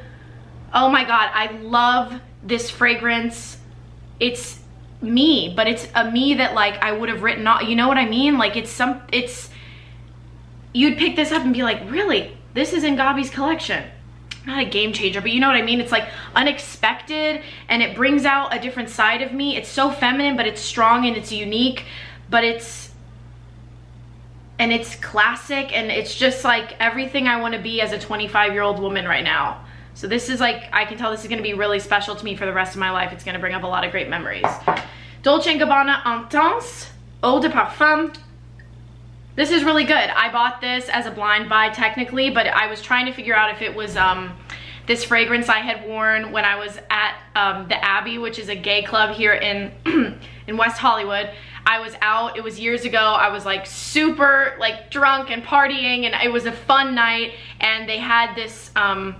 oh my God, I love this fragrance. It's me, but it's a me that like I would have written off, you know what I mean? Like it's some, it's, you'd pick this up and be like, really? This is in Gabi's collection. Not a game changer, but you know what I mean? It's like unexpected and it brings out a different side of me. It's so feminine, but it's strong and it's unique, but it's, and it's classic and it's just like everything I want to be as a 25 year old woman right now. So this is like, I can tell this is going to be really special to me for the rest of my life. It's going to bring up a lot of great memories. Dolce & Gabbana Intense Eau de Parfum. This is really good. I bought this as a blind buy technically, but I was trying to figure out if it was um, this fragrance I had worn when I was at um, the Abbey, which is a gay club here in, in West Hollywood. I was out, it was years ago, I was like super like drunk and partying and it was a fun night and they had this, um,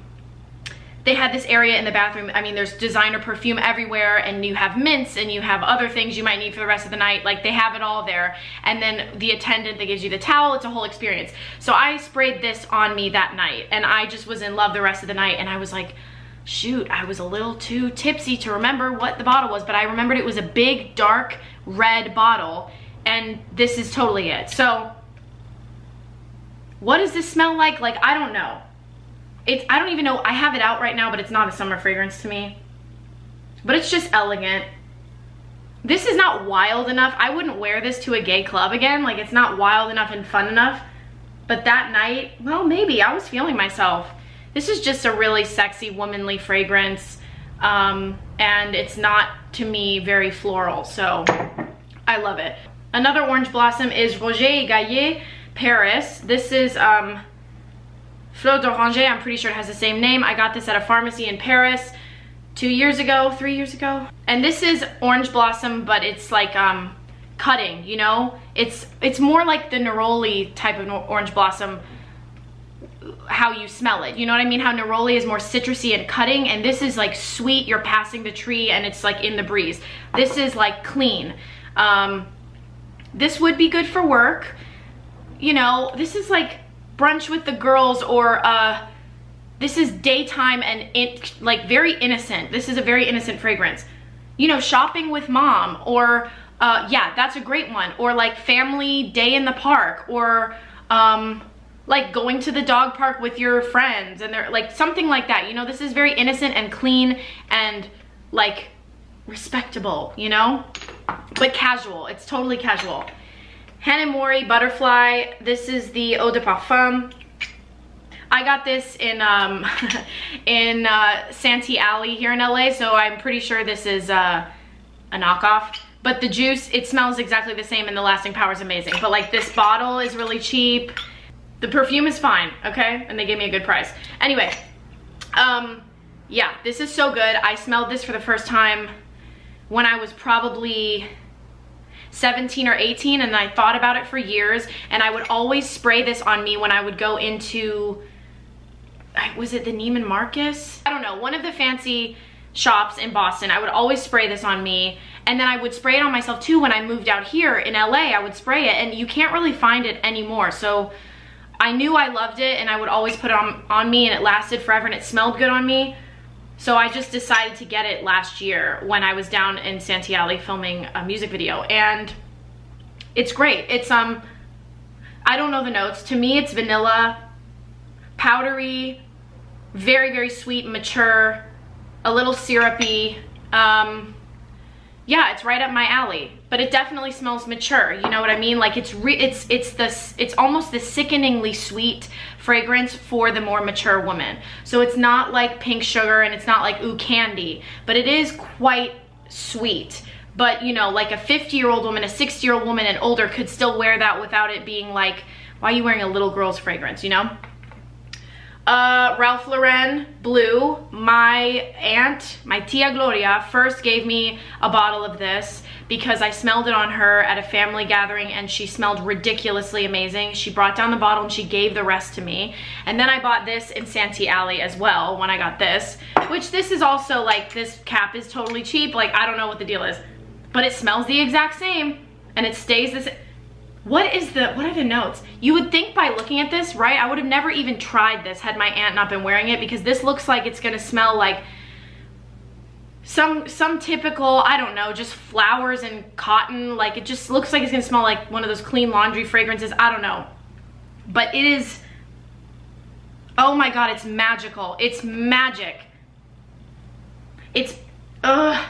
they had this area in the bathroom. I mean, there's designer perfume everywhere and you have mints and you have other things you might need for the rest of the night. Like they have it all there. And then the attendant that gives you the towel, it's a whole experience. So I sprayed this on me that night and I just was in love the rest of the night. And I was like, shoot, I was a little too tipsy to remember what the bottle was, but I remembered it was a big, dark, red bottle. And this is totally it. So what does this smell like? Like, I don't know. It's, I don't even know, I have it out right now, but it's not a summer fragrance to me. But it's just elegant. This is not wild enough. I wouldn't wear this to a gay club again. Like it's not wild enough and fun enough. But that night, well, maybe I was feeling myself. This is just a really sexy, womanly fragrance. Um, and it's not, to me, very floral. So I love it. Another orange blossom is Roger Gallet Paris. This is um, Fleur d'Oranger, I'm pretty sure it has the same name. I got this at a pharmacy in Paris two years ago, three years ago. And this is Orange Blossom, but it's like um, cutting, you know? It's, it's more like the Neroli type of Orange Blossom how you smell it. You know what I mean? How Neroli is more citrusy and cutting and this is like sweet, you're passing the tree and it's like in the breeze. This is like clean. Um, this would be good for work. You know, this is like brunch with the girls or uh, this is daytime and it, like very innocent. This is a very innocent fragrance. You know, shopping with mom or uh, yeah, that's a great one. Or like family day in the park or um, like going to the dog park with your friends and they're like something like that. You know, this is very innocent and clean and like respectable, you know, but casual. It's totally casual. Mori Butterfly. This is the Eau de Parfum. I got this in um, in uh, Santee Alley here in LA, so I'm pretty sure this is uh, a knockoff. But the juice, it smells exactly the same and the lasting power is amazing. But like this bottle is really cheap. The perfume is fine, okay? And they gave me a good price. Anyway, um, yeah, this is so good. I smelled this for the first time when I was probably 17 or 18 and I thought about it for years and I would always spray this on me when I would go into, was it the Neiman Marcus? I don't know, one of the fancy shops in Boston. I would always spray this on me and then I would spray it on myself too when I moved out here in LA. I would spray it and you can't really find it anymore. So I knew I loved it and I would always put it on, on me and it lasted forever and it smelled good on me. So I just decided to get it last year when I was down in Santee filming a music video and it's great. It's, um, I don't know the notes. To me, it's vanilla, powdery, very, very sweet, mature, a little syrupy. Um, yeah, it's right up my alley, but it definitely smells mature. You know what I mean? Like it's re it's it's this it's almost the sickeningly sweet fragrance for the more mature woman. So it's not like pink sugar and it's not like ooh candy, but it is quite sweet. But you know, like a 50 year old woman, a 60 year old woman and older could still wear that without it being like, why are you wearing a little girl's fragrance, you know? Uh, Ralph Lauren Blue. My aunt, my tia Gloria, first gave me a bottle of this because I smelled it on her at a family gathering and she smelled ridiculously amazing. She brought down the bottle and she gave the rest to me. And then I bought this in Santee Alley as well when I got this, which this is also like, this cap is totally cheap. Like, I don't know what the deal is, but it smells the exact same and it stays this what is the, what are the notes? You would think by looking at this, right? I would have never even tried this had my aunt not been wearing it because this looks like it's gonna smell like some some typical, I don't know, just flowers and cotton. Like it just looks like it's gonna smell like one of those clean laundry fragrances. I don't know. But it is, oh my God, it's magical. It's magic. It's, ugh,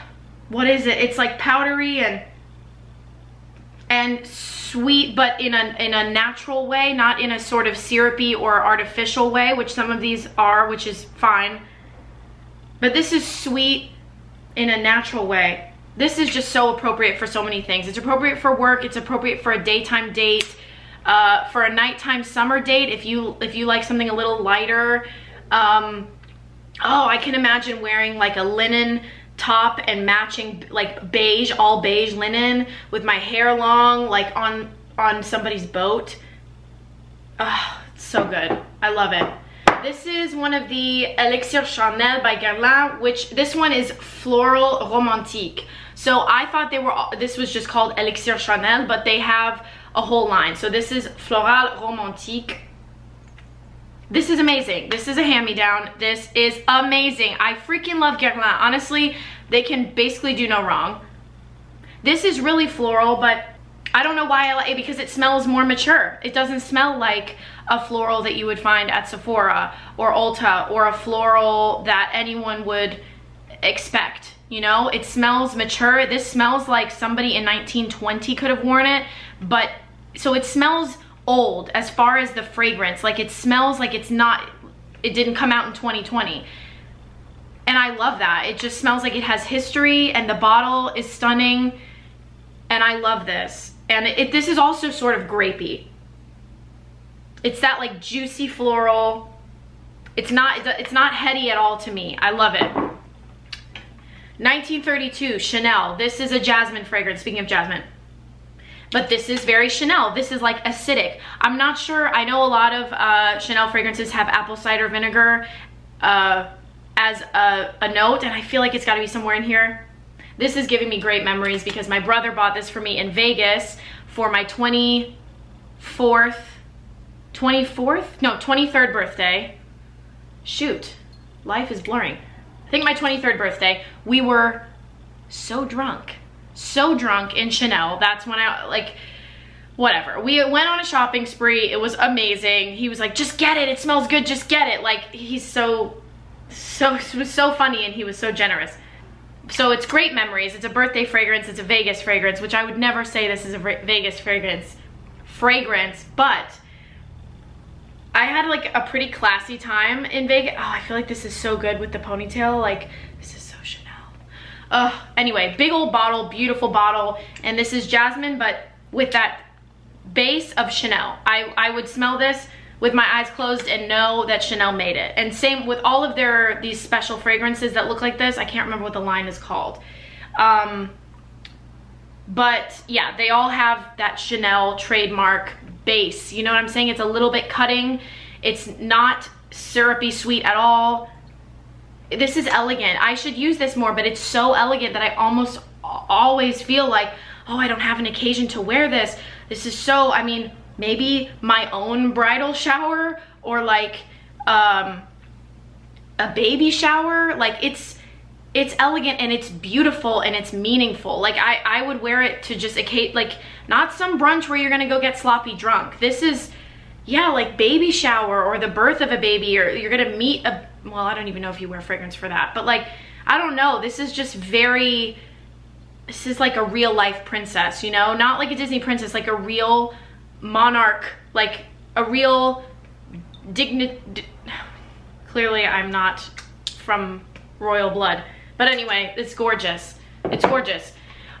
what is it? It's like powdery and, and sweet, but in a, in a natural way, not in a sort of syrupy or artificial way, which some of these are, which is fine. But this is sweet in a natural way. This is just so appropriate for so many things. It's appropriate for work. It's appropriate for a daytime date. uh, for a nighttime summer date, if you if you like something a little lighter, um, oh, I can imagine wearing like a linen top and matching like beige, all beige linen with my hair long, like on on somebody's boat. Oh, it's so good. I love it. This is one of the Elixir Charnel by Guerlain, which this one is Floral Romantique. So I thought they were, this was just called Elixir Charnel, but they have a whole line. So this is Floral Romantique. This is amazing. This is a hand-me-down. This is amazing. I freaking love Guerlain. Honestly, they can basically do no wrong. This is really floral, but I don't know why I like it because it smells more mature. It doesn't smell like a floral that you would find at Sephora or Ulta or a floral that anyone would expect. You know, it smells mature. This smells like somebody in 1920 could have worn it, but so it smells old as far as the fragrance. Like it smells like it's not, it didn't come out in 2020. And I love that. It just smells like it has history and the bottle is stunning. And I love this. And it, this is also sort of grapey. It's that like juicy floral. It's not, it's not heady at all to me. I love it. 1932, Chanel. This is a jasmine fragrance, speaking of jasmine. But this is very Chanel. This is like acidic. I'm not sure, I know a lot of uh, Chanel fragrances have apple cider vinegar uh, as a, a note, and I feel like it's gotta be somewhere in here. This is giving me great memories because my brother bought this for me in Vegas for my 24th, 24th? No, 23rd birthday. Shoot, life is blurring. I think my 23rd birthday, we were so drunk, so drunk in Chanel. That's when I, like, whatever. We went on a shopping spree. It was amazing. He was like, just get it. It smells good. Just get it. Like, he's so, so, was so funny and he was so generous so it's great memories. It's a birthday fragrance. It's a Vegas fragrance, which I would never say this is a Vegas fragrance, fragrance, but I had like a pretty classy time in Vegas. Oh, I feel like this is so good with the ponytail. Like, this is so Chanel. Uh, anyway, big old bottle, beautiful bottle. And this is Jasmine, but with that base of Chanel. I, I would smell this with my eyes closed and know that Chanel made it. And same with all of their, these special fragrances that look like this. I can't remember what the line is called. Um, but yeah, they all have that Chanel trademark base. You know what I'm saying? It's a little bit cutting. It's not syrupy sweet at all. This is elegant. I should use this more, but it's so elegant that I almost always feel like, oh, I don't have an occasion to wear this. This is so, I mean, maybe my own bridal shower or like um, a baby shower. Like it's, it's elegant and it's beautiful and it's meaningful. Like I, I would wear it to just a like not some brunch where you're gonna go get sloppy drunk. This is, yeah, like baby shower or the birth of a baby or you're gonna meet a, well, I don't even know if you wear fragrance for that, but like, I don't know. This is just very, this is like a real life princess, you know? Not like a Disney princess, like a real monarch, like a real dignity. Clearly I'm not from royal blood. But anyway, it's gorgeous. It's gorgeous.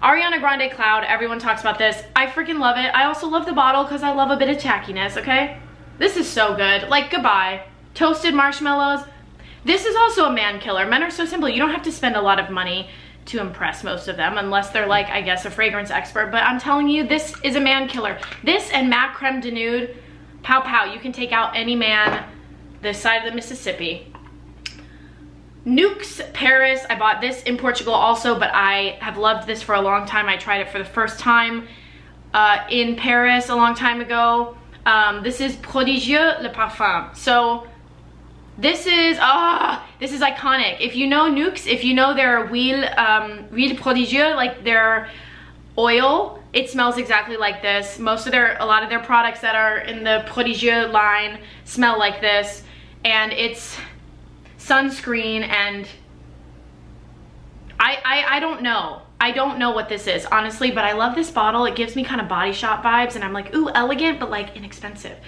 Ariana Grande Cloud, everyone talks about this. I freaking love it. I also love the bottle because I love a bit of tackiness, okay? This is so good. Like, goodbye. Toasted marshmallows. This is also a man killer. Men are so simple. You don't have to spend a lot of money to impress most of them unless they're like, I guess, a fragrance expert. But I'm telling you, this is a man killer. This and MAC Creme de Nude, pow pow. You can take out any man this side of the Mississippi. Nuxe Paris, I bought this in Portugal also, but I have loved this for a long time. I tried it for the first time uh, in Paris a long time ago. Um, this is Prodigieux Le Parfum. So this is, ah, this is iconic. If you know Nuxe, if you know their Huile, um, Huile Prodigieux, like their oil, it smells exactly like this. Most of their, a lot of their products that are in the Prodigieux line smell like this. And it's sunscreen and I, I, I don't know. I don't know what this is, honestly, but I love this bottle. It gives me kind of body shop vibes and I'm like, ooh, elegant, but like inexpensive.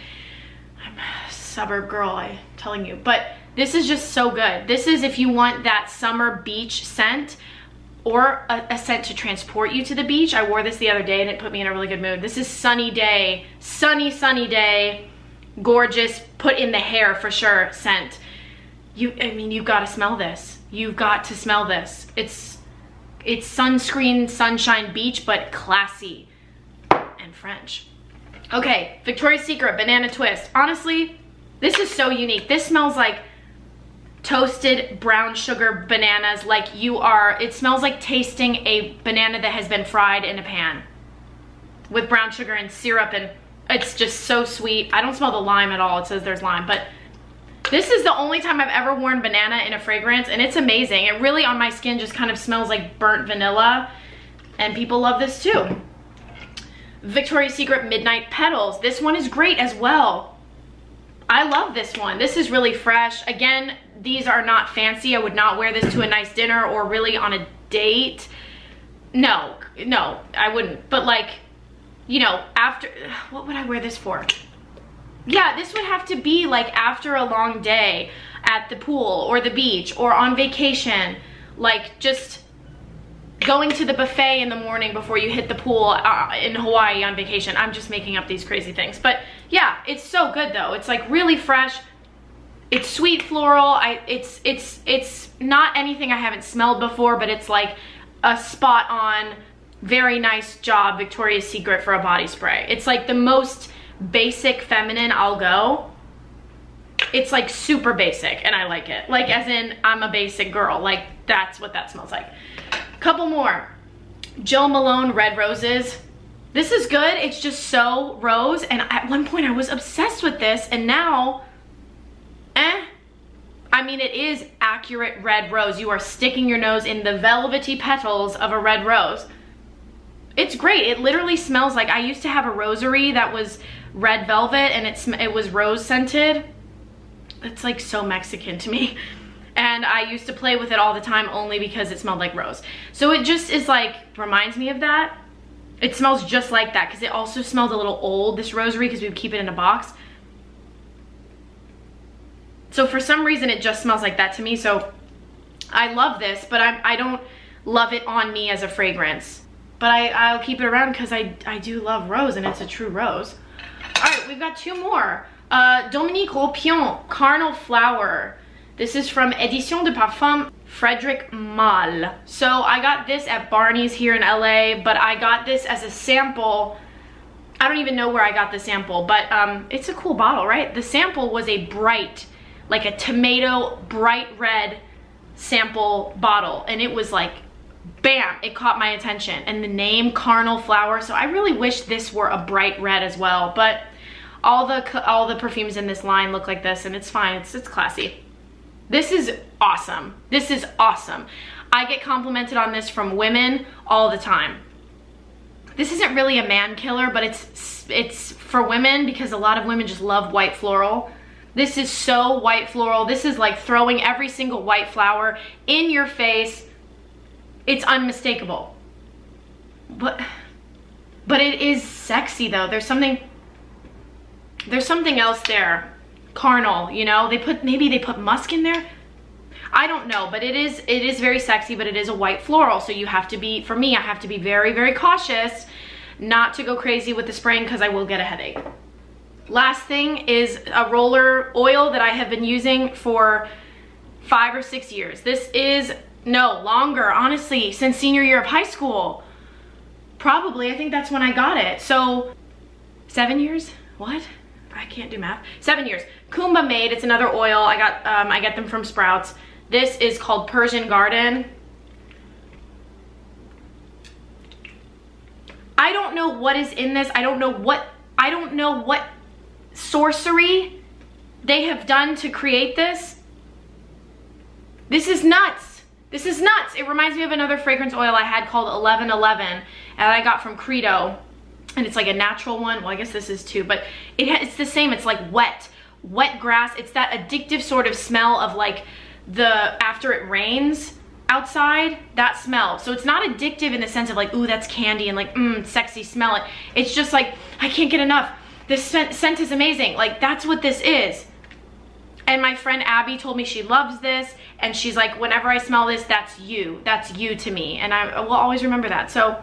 Suburb girl, I'm telling you. But this is just so good. This is if you want that summer beach scent or a, a, scent to transport you to the beach. I wore this the other day and it put me in a really good mood. This is sunny day, sunny, sunny day, gorgeous, put in the hair for sure scent. You, I mean, you've got to smell this. You've got to smell this. It's, it's sunscreen, sunshine beach, but classy and French. Okay, Victoria's Secret Banana Twist. Honestly, this is so unique. This smells like toasted brown sugar bananas like you are, it smells like tasting a banana that has been fried in a pan with brown sugar and syrup and it's just so sweet. I don't smell the lime at all. It says there's lime, but this is the only time I've ever worn banana in a fragrance and it's amazing. It really on my skin just kind of smells like burnt vanilla and people love this too. Victoria's Secret Midnight Petals. This one is great as well. I love this one. This is really fresh. Again, these are not fancy. I would not wear this to a nice dinner or really on a date. No, no, I wouldn't. But like, you know, after, what would I wear this for? Yeah, this would have to be like after a long day at the pool or the beach or on vacation. Like just going to the buffet in the morning before you hit the pool uh, in Hawaii on vacation. I'm just making up these crazy things. But yeah, it's so good though. It's like really fresh. It's sweet floral. I it's it's it's not anything I haven't smelled before, but it's like a spot on very nice job Victoria's Secret for a body spray. It's like the most basic feminine I'll go. It's like super basic and I like it. Like as in I'm a basic girl. Like that's what that smells like. Couple more. Jo Malone Red Roses. This is good. It's just so rose. And at one point I was obsessed with this and now, eh. I mean, it is accurate red rose. You are sticking your nose in the velvety petals of a red rose. It's great. It literally smells like, I used to have a rosary that was red velvet and it, it was rose scented. It's like so Mexican to me and I used to play with it all the time only because it smelled like rose. So it just is like, reminds me of that. It smells just like that because it also smelled a little old, this rosary, because we would keep it in a box. So for some reason it just smells like that to me. So I love this, but I, I don't love it on me as a fragrance. But I, I'll keep it around because I, I do love rose and it's a true rose. All right, we've got two more. Uh, Dominique Ropion, Carnal Flower. This is from Edition de Parfum Frederic Malle. So I got this at Barney's here in LA, but I got this as a sample. I don't even know where I got the sample, but um, it's a cool bottle, right? The sample was a bright, like a tomato bright red sample bottle. And it was like, bam, it caught my attention. And the name Carnal Flower. So I really wish this were a bright red as well, but all the all the perfumes in this line look like this and it's fine. It's, it's classy. This is awesome. This is awesome. I get complimented on this from women all the time. This isn't really a man killer, but it's it's for women because a lot of women just love white floral. This is so white floral. This is like throwing every single white flower in your face. It's unmistakable. But but it is sexy though. There's something there's something else there carnal, you know? They put, maybe they put musk in there. I don't know, but it is, it is very sexy, but it is a white floral. So you have to be, for me, I have to be very, very cautious not to go crazy with the spraying because I will get a headache. Last thing is a roller oil that I have been using for five or six years. This is, no, longer, honestly, since senior year of high school. Probably, I think that's when I got it. So, seven years? What? I can't do math. Seven years. Kuumba Made, it's another oil. I got, um, I get them from Sprouts. This is called Persian Garden. I don't know what is in this. I don't know what, I don't know what sorcery they have done to create this. This is nuts. This is nuts. It reminds me of another fragrance oil I had called 1111 and I got from Credo and it's like a natural one. Well, I guess this is too, but it it's the same. It's like wet, wet grass. It's that addictive sort of smell of like the, after it rains outside, that smell. So it's not addictive in the sense of like, ooh, that's candy and like, mmm, sexy, smell it. It's just like, I can't get enough. This scent, scent is amazing. Like that's what this is. And my friend Abby told me she loves this and she's like, whenever I smell this, that's you. That's you to me. And I will always remember that. So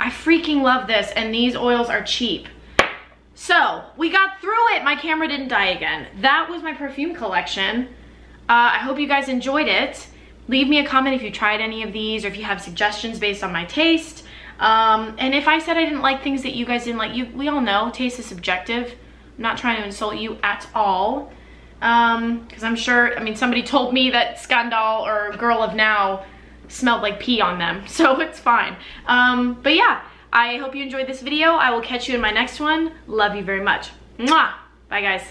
I freaking love this and these oils are cheap. So we got through it. My camera didn't die again. That was my perfume collection. Uh, I hope you guys enjoyed it. Leave me a comment if you tried any of these or if you have suggestions based on my taste. Um, and if I said I didn't like things that you guys didn't like, you we all know taste is subjective. I'm not trying to insult you at all. Um, because I'm sure, I mean, somebody told me that Scandal or Girl of Now smelled like pee on them, so it's fine. Um, but yeah, I hope you enjoyed this video. I will catch you in my next one. Love you very much. Mwah! Bye, guys.